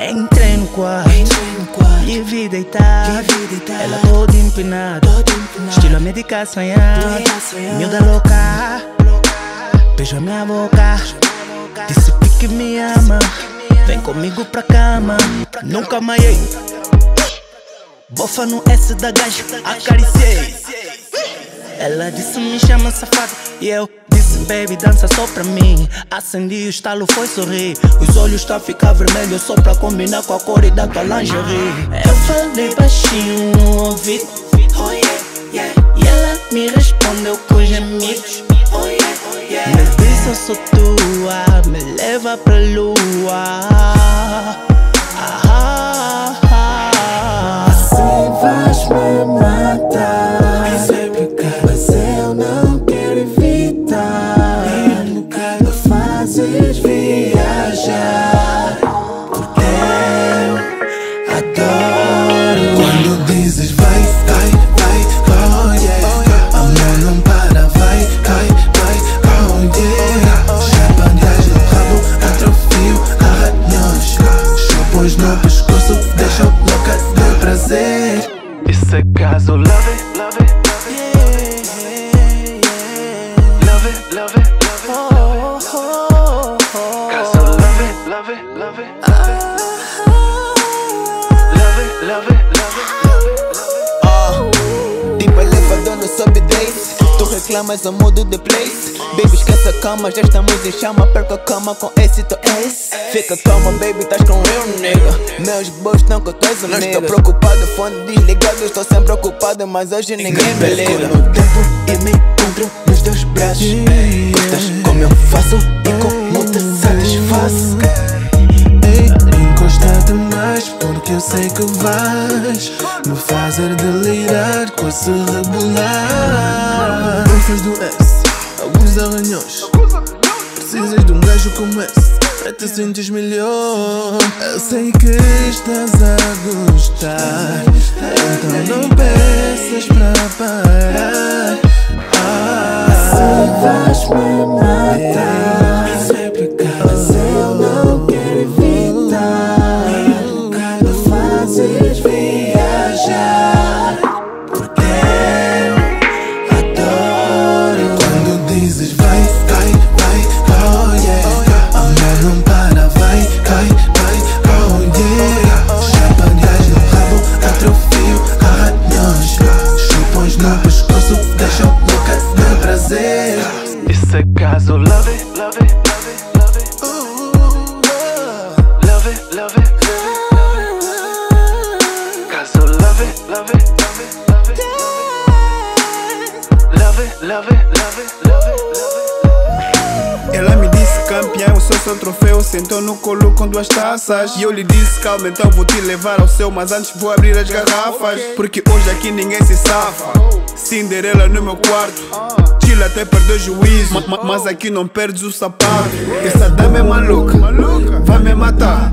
Entrei no quarto, e vi deitar. Ela toda empinada, estilo a medicação. Miúda louca, beija minha boca. Disse que me ama, vem comigo pra cama. Nunca maiei. Bofa no S da gaja, acariciei. Ela disse me chama safado. E eu disse baby dança só pra mim. Acendi o estalo foi sorrir. Os olhos tá a ficar vermelho só pra combinar com a cor e da tua lingerie. Eu falei baixinho no ouvido. Oh yeah, yeah. E ela me respondeu com gemidos. Oh yeah, oh yeah. Me disse eu sou tua, me leva pra dizes vai, vai, vai, oh yeah Amor não para, vai, vai, vai, oh yeah Chapandas no rabo, atrofio, arranhões Chupões no pescoço, deixam louca de prazer Isso é caso, love it, love it, love it. Love it, love it, love it. Caso, love it, love it, love it. Reclamas eu mudo de place. Baby esquece a cama, já estamos em chama. Perca a cama com esse teu ex Fica calma baby, estás com eu nigga. Meus boys estão com tuas amigas Não estou preocupado, fone desligado Estou sempre ocupado, mas hoje ninguém me liga. no tempo e me encontro nos teus braços. Gostas como eu faço e como te satisfaço. Encosta demais porque eu sei que vais Me fazer delirar com esse rebolar Bufas do S, alguns arranhões Precisas de um gajo como esse Pra te sentes melhor Eu sei que estás a gostar Ela me disse campeão, sou seu troféu Sentou no colo com duas taças. E eu lhe disse calma, então vou te levar ao céu Mas antes vou abrir as garrafas Porque hoje aqui ninguém se safa. Cinderela no meu quarto Chila até perder o juízo ma- ma- Mas aqui não perdes o sapato. Essa dama é maluca Vai me matar